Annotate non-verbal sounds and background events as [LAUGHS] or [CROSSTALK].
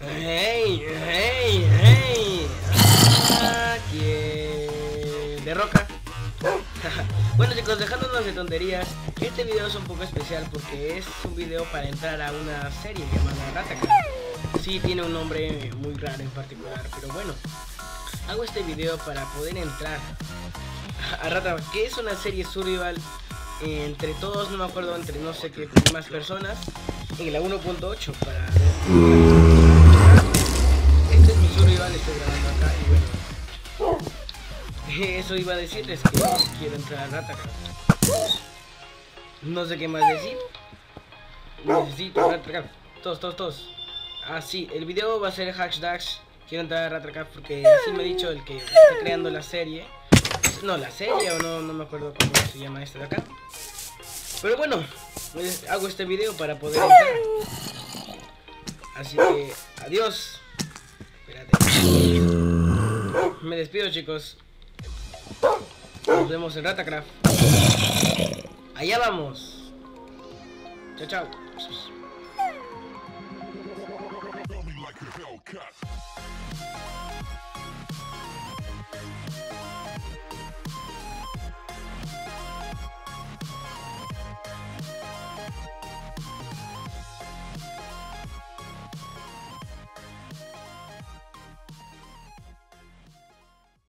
¡Ey! ¡Ey! ¡Ey! Aquí ah, de roca. [LAUGHS] bueno chicos, dejándonos de tonterías, este video es un poco especial porque es un video para entrar a una serie llamada Rataka. Sí, tiene un nombre muy raro en particular, pero bueno, hago este video para poder entrar a Rataka, que es una serie survival entre todos, no me acuerdo, entre no sé qué más personas, en la 1.8 para... Eso iba a decirles que quiero entrar a Rataka. No sé qué más decir. Necesito Rataka. Todos, todos, todos. Ah, sí, el video va a ser Dash Quiero entrar a Rataka porque así me ha dicho el que está creando la serie. No, la serie o no, no me acuerdo cómo se llama este de acá. Pero bueno, hago este video para poder entrar. Así que, adiós. Espérate. Me despido chicos. Nos vemos en Ratacraft. Allá vamos. Chao, chao.